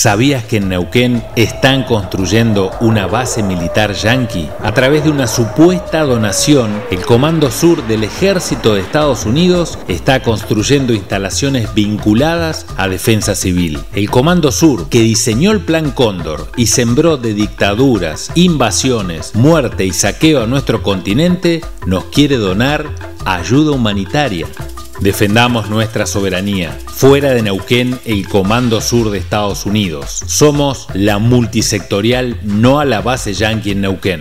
¿Sabías que en Neuquén están construyendo una base militar yanqui? A través de una supuesta donación, el Comando Sur del Ejército de Estados Unidos está construyendo instalaciones vinculadas a defensa civil. El Comando Sur, que diseñó el Plan Cóndor y sembró de dictaduras, invasiones, muerte y saqueo a nuestro continente, nos quiere donar ayuda humanitaria. Defendamos nuestra soberanía. Fuera de Neuquén, el Comando Sur de Estados Unidos. Somos la multisectorial no a la base yanqui en Neuquén.